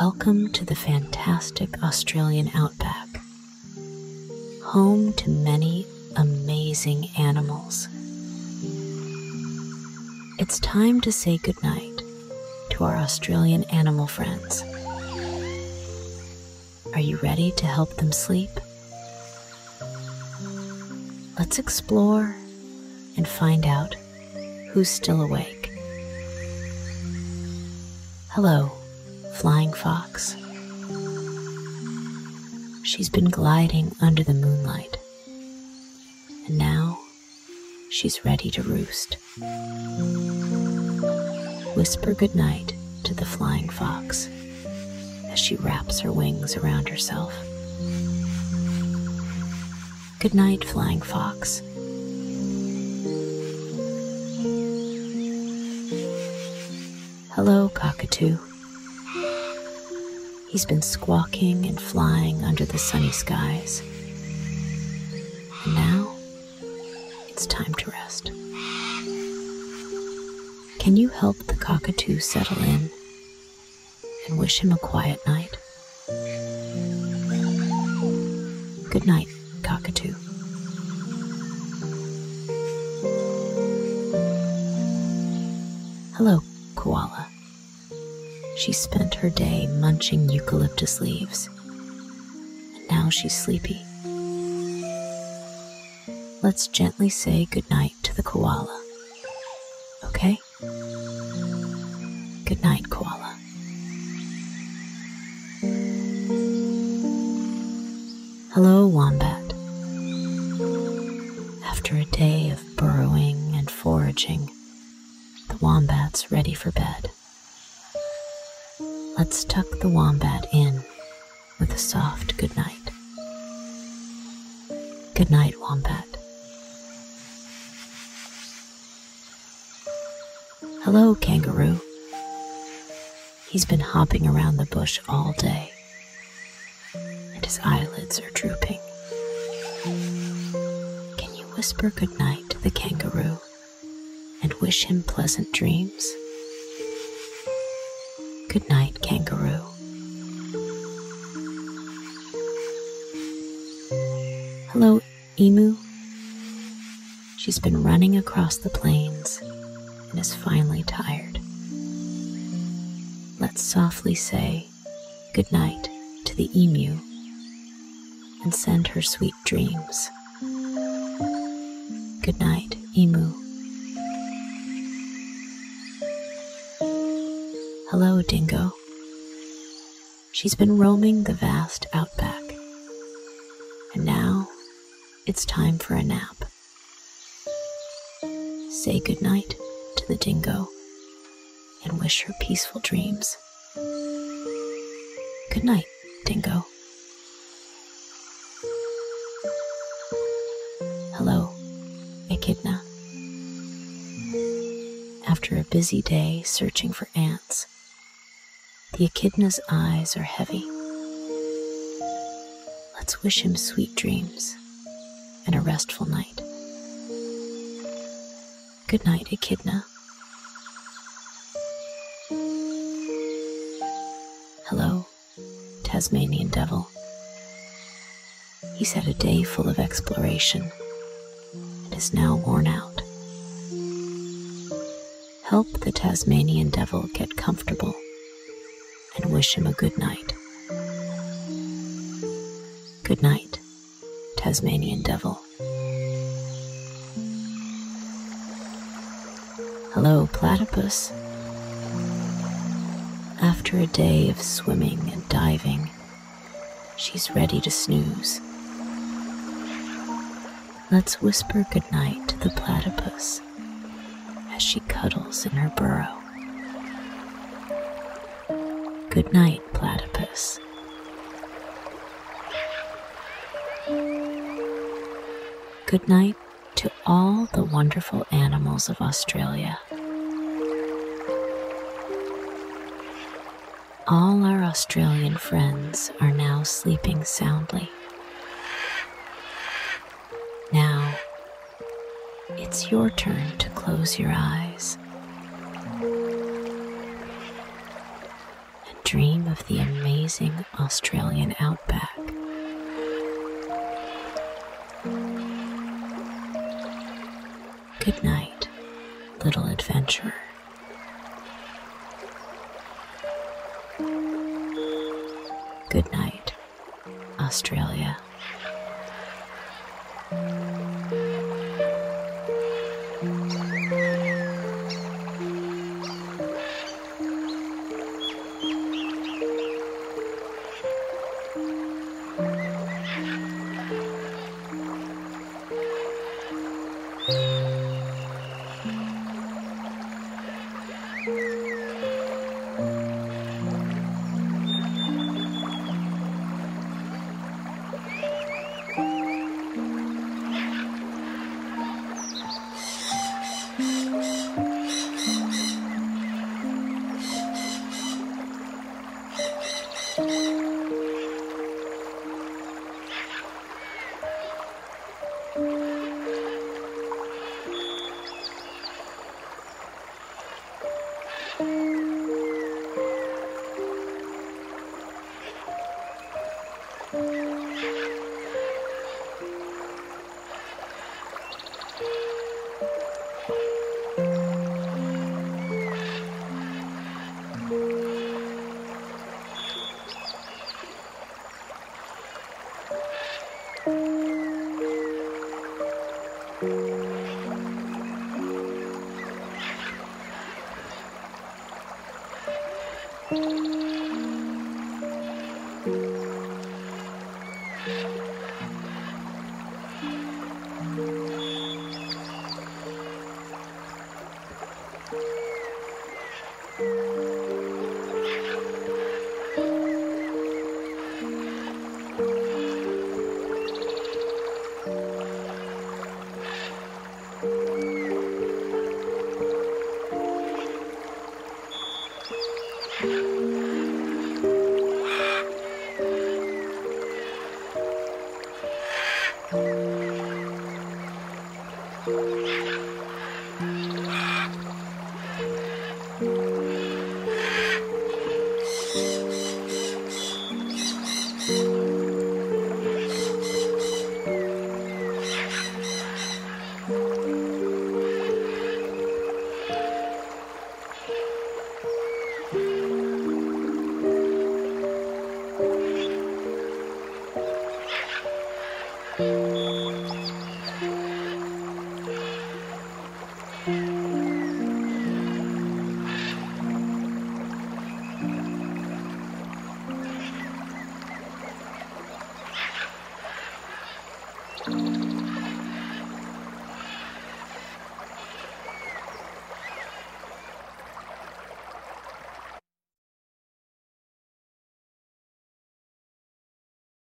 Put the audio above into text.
Welcome to the fantastic Australian outback, home to many amazing animals. It's time to say goodnight to our Australian animal friends. Are you ready to help them sleep? Let's explore and find out who's still awake. Hello, flying fox. She's been gliding under the moonlight, and now she's ready to roost. Whisper goodnight to the flying fox as she wraps her wings around herself. Good night, flying fox. Hello, cockatoo. He's been squawking and flying under the sunny skies. And now it's time to rest. Can you help the cockatoo settle in and wish him a quiet night? Good night, cockatoo. She spent her day munching eucalyptus leaves, and now she's sleepy. Let's gently say goodnight to the koala. Okay? Good night, koala. Hello, wombat. After a day of burrowing and foraging, the wombat's ready for bed. Let's tuck the wombat in with a soft good night. Good night, wombat. Hello, kangaroo. He's been hopping around the bush all day, and his eyelids are drooping. Can you whisper good night to the kangaroo and wish him pleasant dreams? Good night, kangaroo. Hello, emu. She's been running across the plains and is finally tired. Let's softly say good night to the emu and send her sweet dreams. Good night, emu. Hello, dingo. She's been roaming the vast outback, and now it's time for a nap. Say goodnight to the dingo and wish her peaceful dreams. Good night, dingo. Hello, echidna. After a busy day searching for ants, the echidna's eyes are heavy. Let's wish him sweet dreams and a restful night. Good night, echidna. Hello, Tasmanian devil. He's had a day full of exploration and is now worn out. Help the Tasmanian devil get comfortable wish him a good night. Good night, Tasmanian devil. Hello, platypus. After a day of swimming and diving, she's ready to snooze. Let's whisper goodnight to the platypus as she cuddles in her burrow. Good night, platypus. Good night to all the wonderful animals of Australia. All our Australian friends are now sleeping soundly. Now, it's your turn to close your eyes dream of the amazing Australian outback. Good night, little adventurer. Good night, Australia. Thank